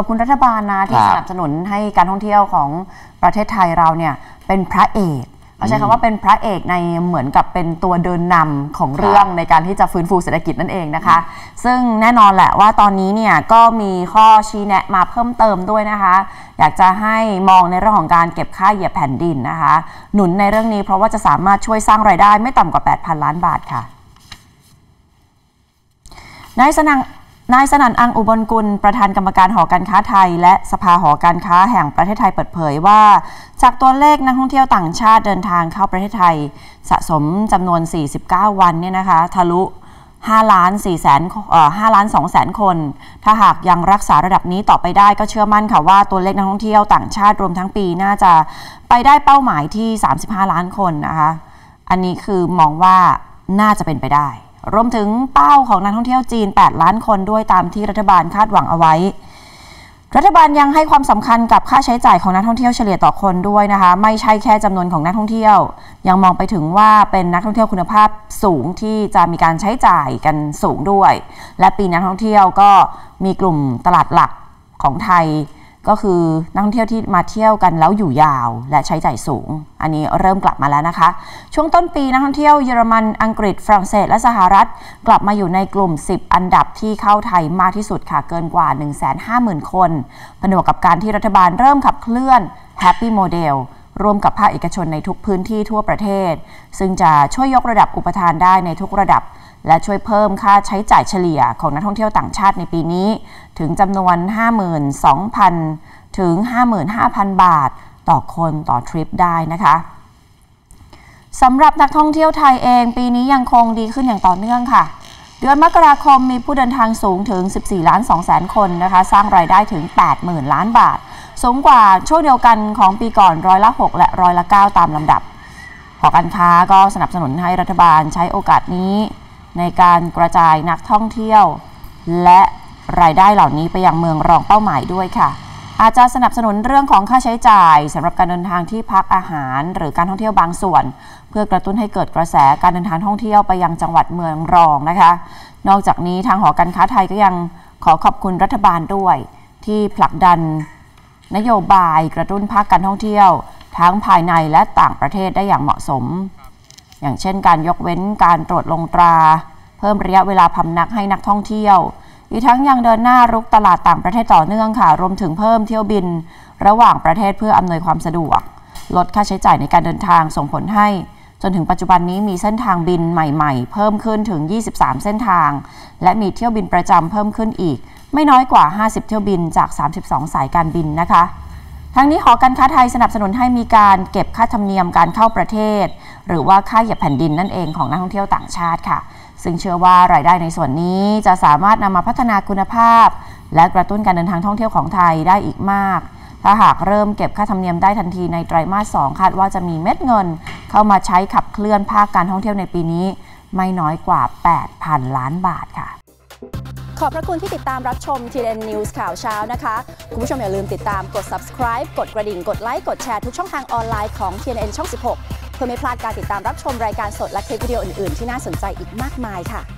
ขอบคุณรัฐบาลนะที่ครับสนับสนุนให้การท่องเที่ยวของประเทศไทยเราเนี่ยเป็นพระเอกเราใช้คำว่าเป็นพระเอกในเหมือนกับเป็นตัวเดินนำของเรื่องในการที่จะฟื้นฟูเศรษฐกิจนั่นเองนะคะ ซึ่งแน่นอนแหละว่าตอนนี้เนี่ยก็มีข้อชี้แนะมาเพิ่มเติมด้วยนะคะ อยากจะให้มองในเรื่องของการเก็บค่าเหยียบแผ่นดินนะคะ หนุนในเรื่องนี้เพราะว่าจะสามารถช่วยสร้างรายได้ไม่ต่ำกว่า 8,000 ล้านบาทค่ะนายสนัง นายสนั่นอังอุบลกุล ประธานกรรมการหอการค้าไทย และสภาหอการค้าแห่งประเทศไทยเปิดเผยว่า จากตัวเลขนักท่องเที่ยวต่างชาติเดินทางเข้าประเทศไทย สะสมจำนวน 49 วันเนี่ยนะคะทะลุ5ล้าน4แสนเอ่อ5ล้าน2แสนคน ถ้าหากยังรักษาระดับนี้ต่อไปได้ก็เชื่อมั่นค่ะว่าตัวเลขนักท่องเที่ยวต่างชาติรวมทั้งปีน่าจะไปได้เป้าหมายที่ 35 ล้านคนนะคะ อันนี้คือมองว่าน่าจะเป็นไปได้ รวมถึงเป้าของนักท่องเที่ยวจีน 8 ล้านคนด้วยตามที่รัฐบาลคาดหวังเอาไว้ รัฐบาลยังให้ความสำคัญกับค่าใช้จ่ายของนักท่องเที่ยวเฉลี่ยต่อคนด้วยนะคะ ไม่ใช่แค่จำนวนของนักท่องเที่ยว ยังมองไปถึงว่าเป็นนักท่องเที่ยวคุณภาพสูงที่จะมีการใช้จ่ายกันสูงด้วย และปีนักท่องเที่ยวก็มีกลุ่มตลาดหลักของไทย ก็คือนักท่องเที่ยวที่มาเที่ยวกันแล้วอยู่ยาวและใช้จ่ายสูง อันนี้เริ่มกลับมาแล้วนะคะ ช่วงต้นปีนักท่องเที่ยวเยอรมันอังกฤษฝรั่งเศสและสหรัฐ กลับมาอยู่ในกลุ่ม 10 อันดับที่เข้าไทยมากที่สุดค่ะเกินกว่า 150,000 คนผนวกกับการที่รัฐบาลเริ่มขับเคลื่อน Happy Model ร่วมกับภาคเอกชนในทุกพื้นที่ทั่วประเทศ ซึ่งจะช่วยยกระดับอุปทานได้ในทุกระดับ และช่วยเพิ่มค่าใช้จ่ายเฉลี่ยของนักท่องเที่ยวต่างชาติในปีนี้ ถึงจำนวน 52,000 ถึง 55,000 บาท ต่อคนต่อทริปได้นะคะสำหรับนักท่องเที่ยวไทยเอง ปีนี้ยังคงดีขึ้นอย่างต่อเนื่องค่ะ เดือนมกราคมมีผู้เดินทางสูงถึง 14 ล้าน2แสนคนนะคะ สร้างรายได้ถึง 80,000 ล้านบาท สูงกว่าช่วงเดียวกันของปีก่อนร้อยละ 6 และร้อยละ 9 ตามลำดับหอการค้าก็สนับสนุนให้รัฐบาลใช้โอกาสนี้ ในการกระจายนักท่องเที่ยว และ รายได้เหล่านี้ไปยังเมืองรองเป้าหมายด้วยค่ะ อาจจะสนับสนุนเรื่องของค่าใช้จ่ายสำหรับการเดินทางที่พักอาหาร หรือการท่องเที่ยวบางส่วน เพื่อกระตุ้นให้เกิดกระแสการเดินทางท่องเที่ยวไปยังจังหวัดเมืองรองนะคะ นอกจากนี้ทางหอการค้าไทยก็ยังขอขอบคุณรัฐบาลด้วย ที่ผลักดัน นโยบายกระตุ้นภาคการท่องเที่ยว ทั้งภายในและต่างประเทศได้อย่างเหมาะสม อย่างเช่นการยกเว้นการตรวจลงตรา เพิ่มระยะเวลาพำนักให้นักท่องเที่ยว อีกทั้งยังเดินหน้ารุกตลาดต่างประเทศต่อเนื่องค่ะ รวมถึงเพิ่มเที่ยวบินระหว่างประเทศเพื่ออำนวยความสะดวก ลดค่าใช้จ่ายในการเดินทางส่งผลให้ จนถึงปัจจุบันนี้มีเส้นทางบินใหม่ๆ เพิ่มขึ้นถึง 23 เส้นทาง และมีเที่ยวบินประจำเพิ่มขึ้นอีก ไม่น้อยกว่า 50 เที่ยวบินจาก 32 สายการบินนะคะ ทั้งนี้หอการค้าไทยสนับสนุนให้มีการเก็บค่าธรรมเนียมการเข้าประเทศ หรือว่าค่าเหยียบแผ่นดินนั่นเองของนักท่องเที่ยวต่างชาติค่ะ ซึ่งเชื่อว่ารายได้ในส่วนนี้จะสามารถนำมาพัฒนาคุณภาพ และกระตุ้นการเดินทางท่องเที่ยวของไทยได้อีกมาก ถ้าหากเริ่มเก็บค่าธรรมเนียมได้ทันทีในไตรมาส 2 คาดว่าจะมีเม็ดเงิน เข้ามาใช้ขับเคลื่อนภาคการท่องเที่ยวในปีนี้ ไม่น้อยกว่า 8,000 ล้านบาทค่ะ ขอบพระคุณที่ติดตามรับชม TN News ข่าวเช้านะคะ คุณผู้ชมอย่าลืมติดตามกด subscribe กดกระดิ่ง กดไลค์ กดแชร์ทุกช่องทางออนไลน์ของ TNN ช่อง 16 เพื่อไม่พลาดการติดตามรับชมรายการสดและคลิปวิดีโออื่น ๆ ที่น่าสนใจอีกมากมายค่ะ